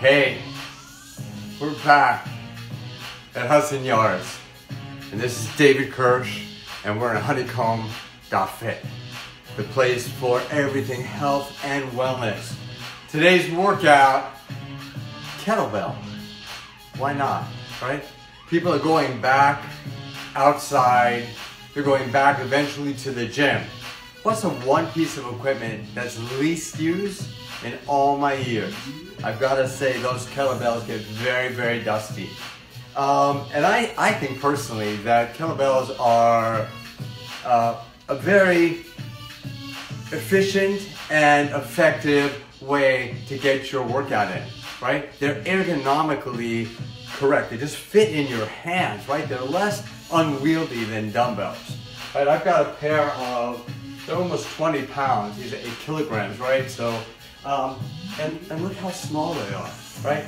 Hey, we're back at Hudson Yards, and this is David Kirsch, and we're in Honeycomb.fit, the place for everything health and wellness. Today's workout, kettlebell. Why not, right? People are going back outside, they're going back eventually to the gym. What's the one piece of equipment that's least used in all my years? I've got to say those kettlebells get very, very dusty. Um, and I, I think personally that kettlebells are uh, a very efficient and effective way to get your workout in, right? They're ergonomically correct. They just fit in your hands, right? They're less unwieldy than dumbbells. Right, I've got a pair of, they're almost 20 pounds. These are eight kilograms, right? So, um, and, and look how small they are, right?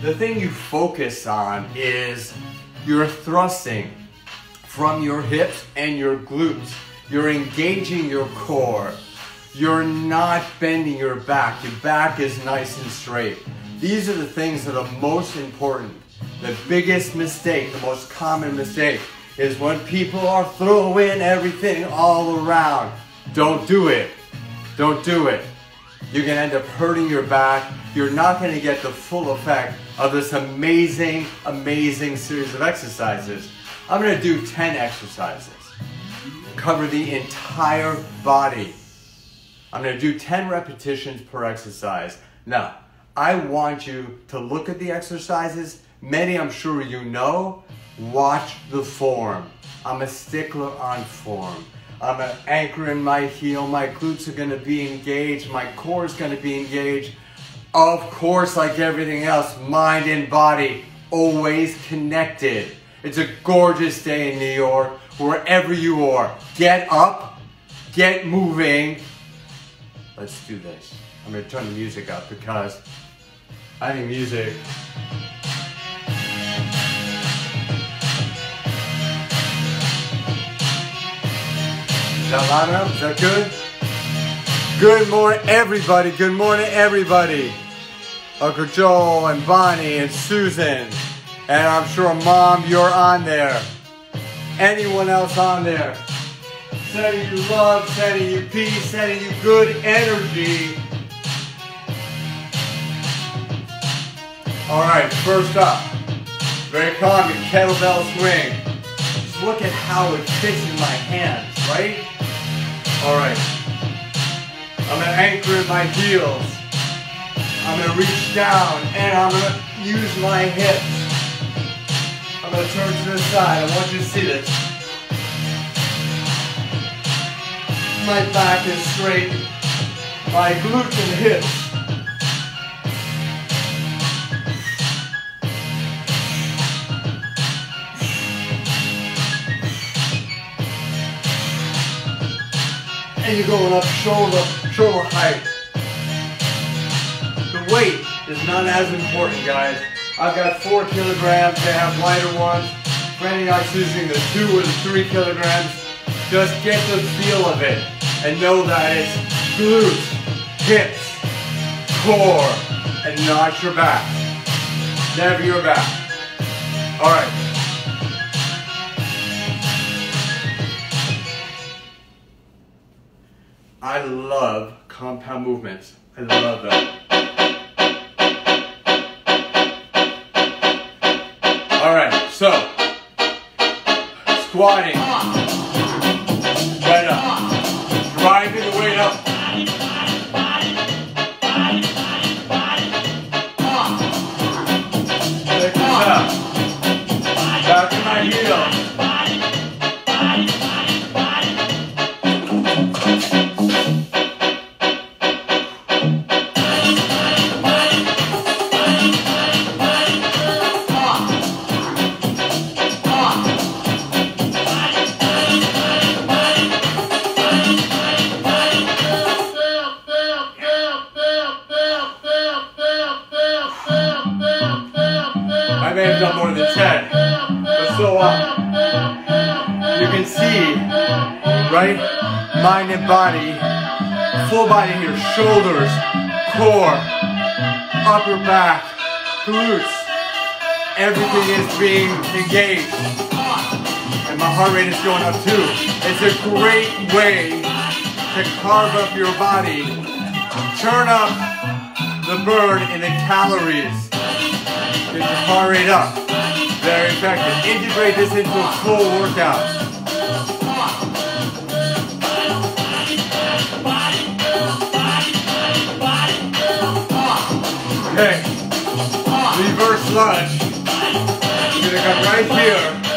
The thing you focus on is you're thrusting from your hips and your glutes. You're engaging your core. You're not bending your back. Your back is nice and straight. These are the things that are most important. The biggest mistake, the most common mistake, is when people are throwing everything all around. Don't do it. Don't do it. You're gonna end up hurting your back. You're not gonna get the full effect of this amazing, amazing series of exercises. I'm gonna do 10 exercises. Cover the entire body. I'm gonna do 10 repetitions per exercise. Now, I want you to look at the exercises. Many I'm sure you know. Watch the form. I'm a stickler on form. I'm an anchor in my heel. My glutes are gonna be engaged. My core is gonna be engaged. Of course, like everything else, mind and body always connected. It's a gorgeous day in New York. Wherever you are, get up, get moving. Let's do this. I'm gonna turn the music up because I think music that loud enough? Is that good? Good morning, everybody. Good morning, everybody. Uncle Joel and Bonnie and Susan. And I'm sure, Mom, you're on there. Anyone else on there? Sending you love, sending you peace, sending you good energy. All right, first up, very common kettlebell swing. Just look at how it fits in my hands, right? All right. I'm gonna anchor my heels. I'm gonna reach down and I'm gonna use my hips. I'm gonna turn to the side. I want you to see this. My back is straight. My glutes and hips. And you're going up shoulder, shoulder height. The weight is not as important, guys. I've got four kilograms, they have lighter ones. For any using the two or the three kilograms, just get the feel of it and know that it's glutes, hips, core, and not your back. Never your back. All right. I love compound movements. I love them. All right, so squatting, shoulders, core, upper back, glutes. Everything is being engaged. And my heart rate is going up too. It's a great way to carve up your body. Turn up the burn in the calories. Get your heart rate up. Very effective. Integrate this into a full workout. Lunge. You're gonna come right here.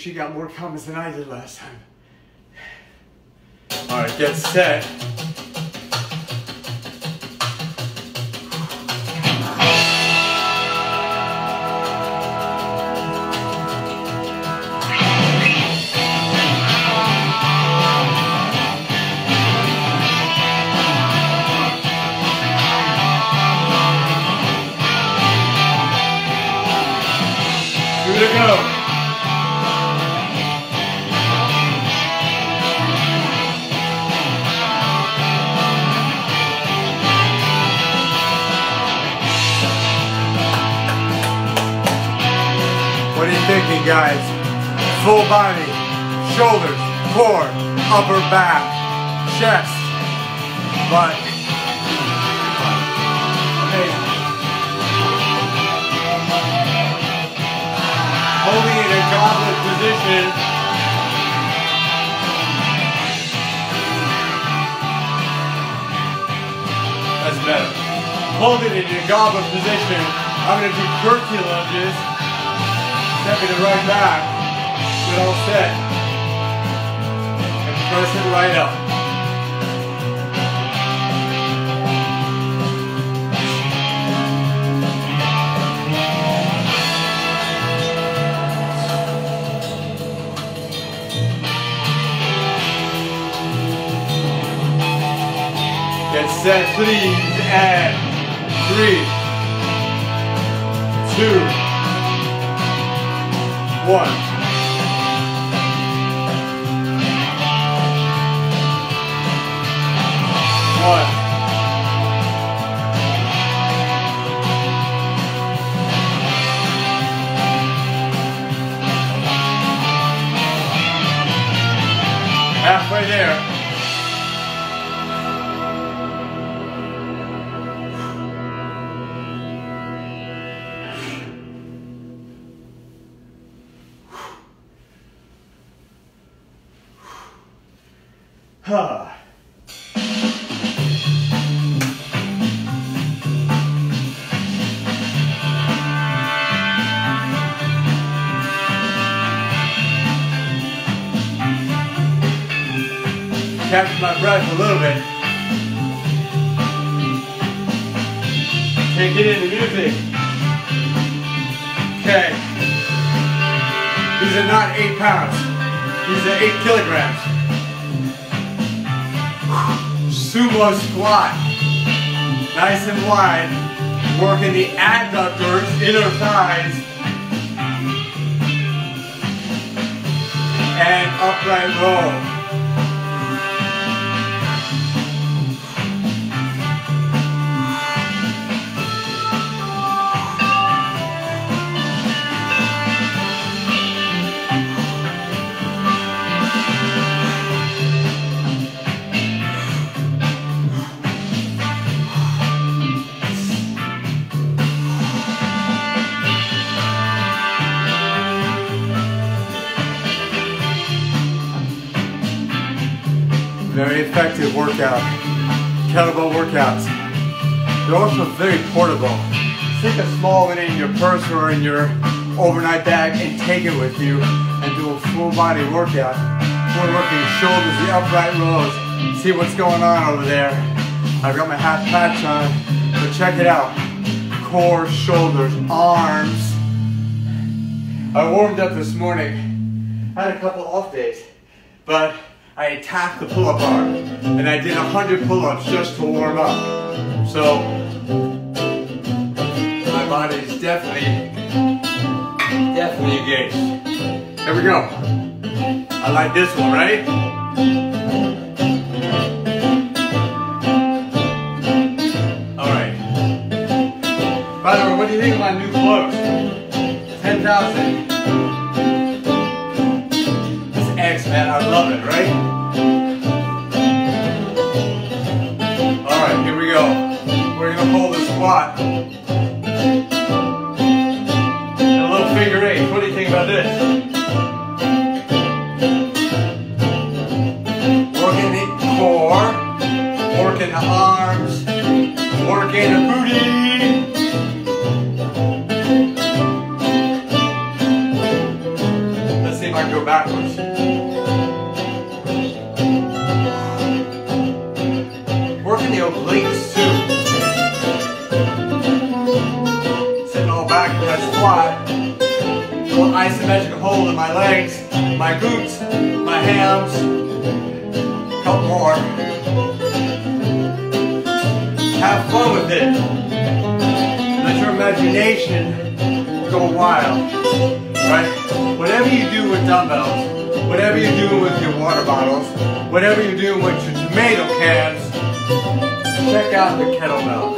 She got more comments than I did last time. All right, get set. To go. Guys? Full body, shoulders, core, upper back, chest, butt. Amazing. Holding in a goblet position. That's better. Hold it in your goblet position. I'm gonna do curtsy lunges. Stepping it right back. Get all set. And press it right up. Get set, please, and three, two. One. My breath a little bit. Take it in the music. Okay. These are not eight pounds. These are eight kilograms. Sumo squat. Nice and wide. Working the adductors, inner thighs. And upright row. Very effective workout. Kettlebell workouts. They're also very portable. Stick a small one in your purse or in your overnight bag and take it with you and do a full body workout. We're working shoulders, the upright rows. See what's going on over there. I've got my half patch on, but check it out. core, shoulders, arms. I warmed up this morning. I had a couple off days, but I attacked the pull-up bar and I did 100 pull-ups just to warm up. So my body is definitely, definitely engaged. Here we go. I like this one, right? By the way, what do you think of my new clothes? 10,000. Man, I love it, right? Alright, here we go. We're gonna hold the squat. And a little figure eight. What do you think about this? Working the core, working the arms, working the wild. Right? Whatever you do with dumbbells, whatever you do with your water bottles, whatever you do with your tomato cans, check out the kettlebell.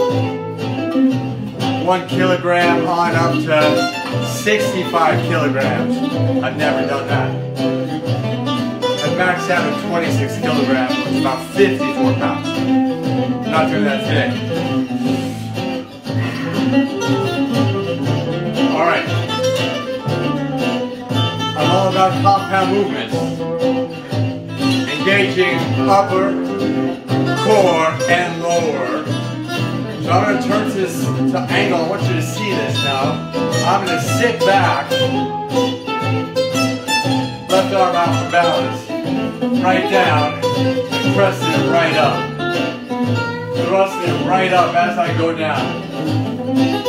One kilogram on up to 65 kilograms. I've never done that. I maxed out at 26 kilograms, which is about 54 pounds. not doing that today. All about compound movements. Engaging upper, core, and lower. So I'm going to turn this to angle. I want you to see this now. I'm going to sit back. Left arm out for balance. Right down. And pressing it right up. Thrusting it right up as I go down.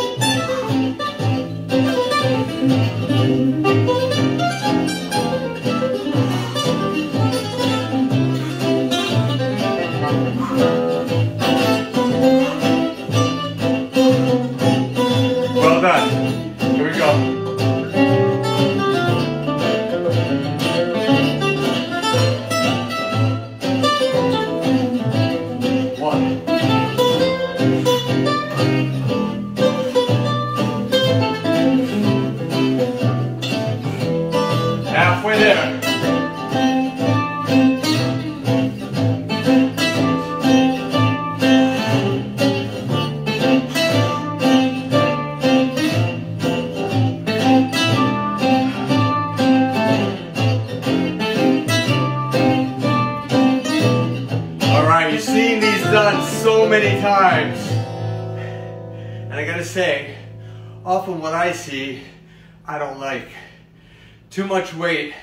Too much weight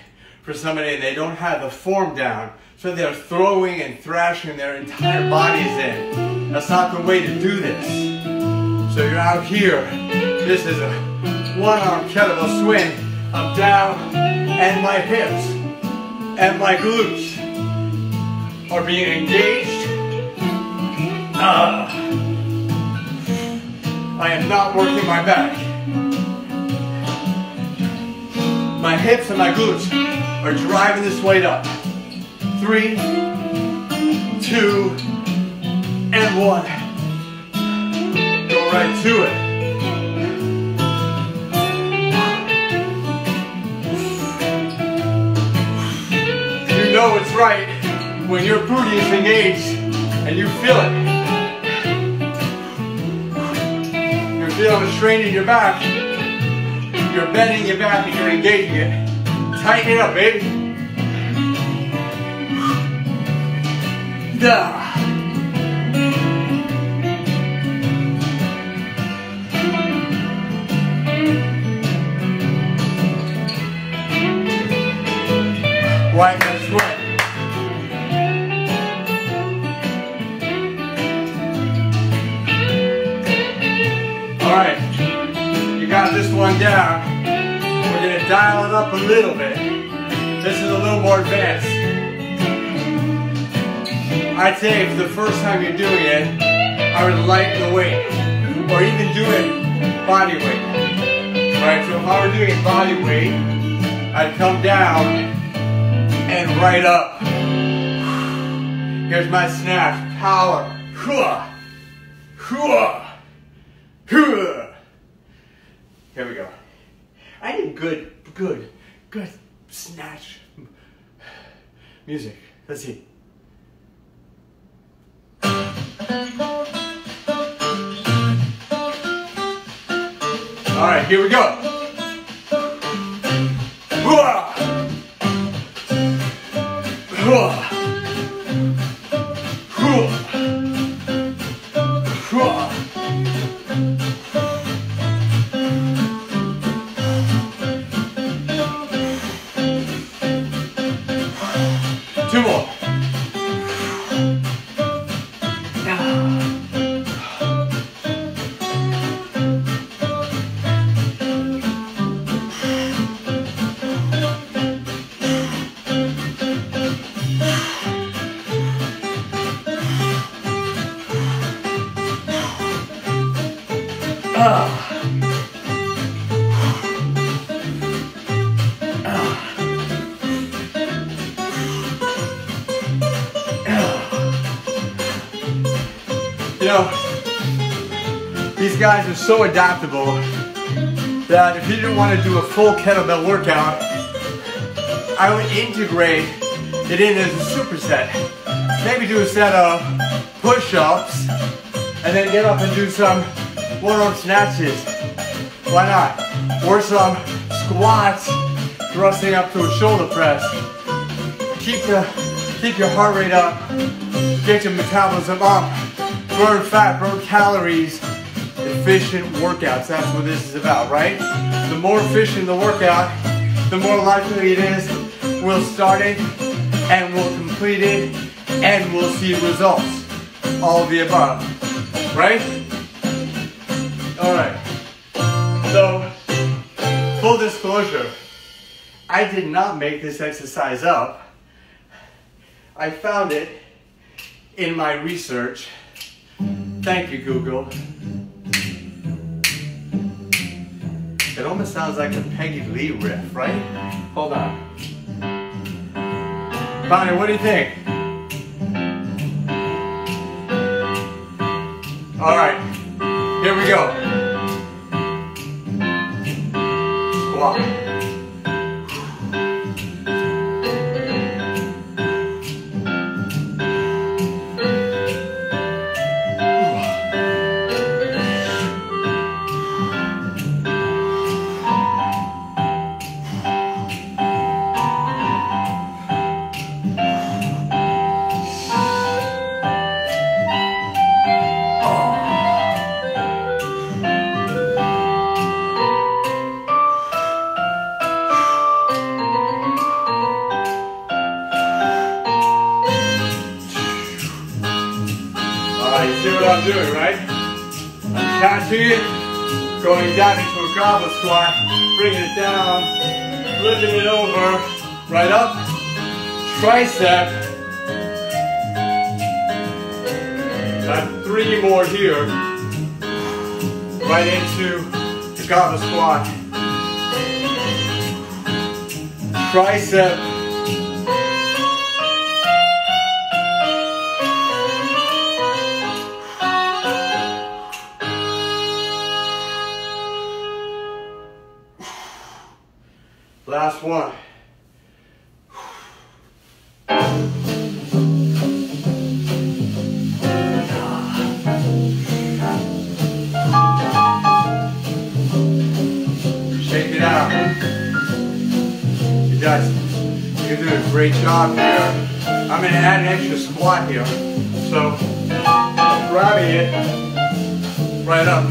for somebody and they don't have the form down. So they're throwing and thrashing their entire bodies in. That's not the way to do this. So you're out here. This is a one-arm kettlebell swing. I'm down and my hips and my glutes are being engaged. Uh, I am not working my back. My hips and my glutes are driving this weight up. Three, two, and one. Go right to it. You know it's right when your booty is engaged and you feel it. You're feeling strain in your back. You're bending your back and you're engaging it. Tighten it up, baby. Duh. Wipe little bit. This is a little more advanced. I'd say if the first time you're doing it, I would lighten the weight, or even do it body weight. Right, so if I were doing body weight, I'd come down and right up. Here's my snatch, power. Here we go. I need good, good, good snatch music. Let's see. All right, here we go. So adaptable that if you didn't want to do a full kettlebell workout, I would integrate it in as a superset. Maybe do a set of push-ups and then get up and do some one-arm snatches. Why not? Or some squats, thrusting up to a shoulder press. Keep the keep your heart rate up, get your metabolism up, burn fat, burn calories, efficient workouts. That's what this is about, right? The more efficient the workout, the more likely it is we'll start it and we'll complete it and we'll see results. All the above, right? All right. So, full disclosure, I did not make this exercise up. I found it in my research. Thank you, Google. It almost sounds like a Peggy Lee riff, right? Hold on. Bonnie, what do you think? All right, here we go. Squat. I'm catching it, going down into a goblet squat, bringing it down, lifting it over, right up, tricep. Got three more here, right into the goblet squat. Tricep Last one. Shake it out. You guys, you're doing a great job here. I'm to add an extra squat here. So, grabbing it right up.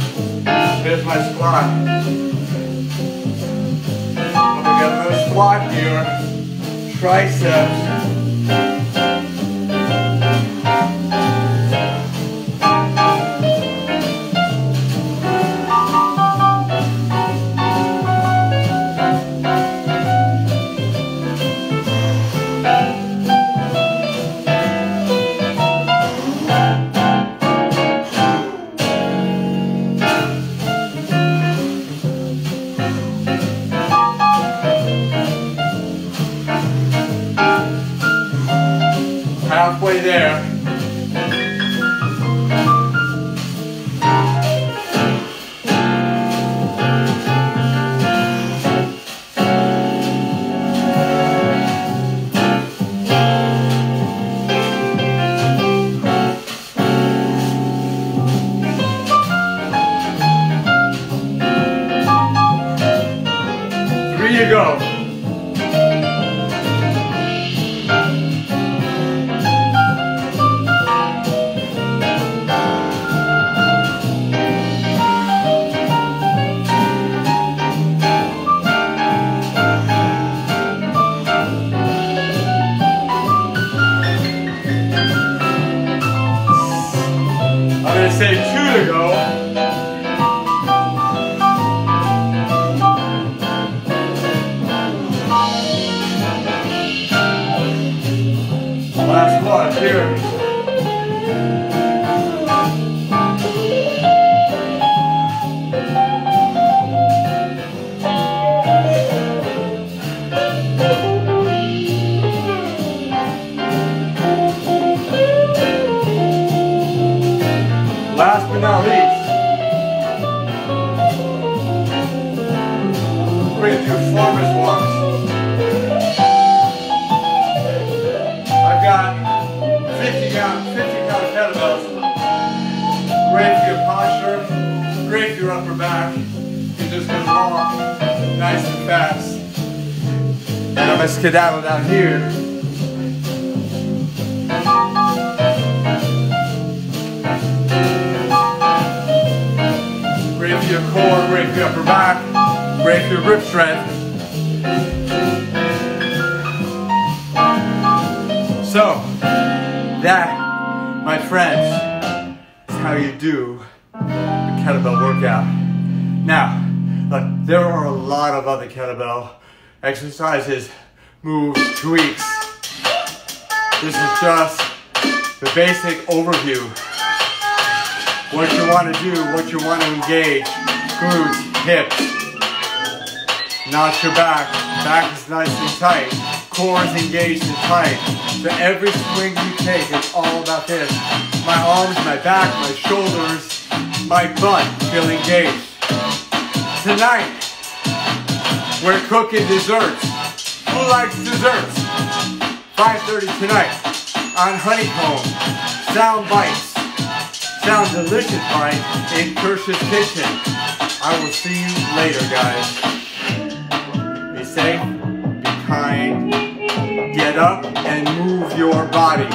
There's my squat squat here, triceps. Skedaddle down here. For your core, for your upper back, for your grip strength. So, that, my friends, is how you do a kettlebell workout. Now, look, there are a lot of other kettlebell exercises, moves, tweaks. This is just the basic overview. What you want to do, what you want to engage, glutes, hips, not your back. Back is nice and tight. Core is engaged and tight. So every swing you take is all about this. My arms, my back, my shoulders, my butt feel engaged. Tonight, we're cooking desserts. Who likes desserts? 5.30 tonight on Honeycomb. Sound bites. Sound delicious bites in Kirsch's Kitchen. I will see you later, guys. Be safe, be kind, get up and move your body.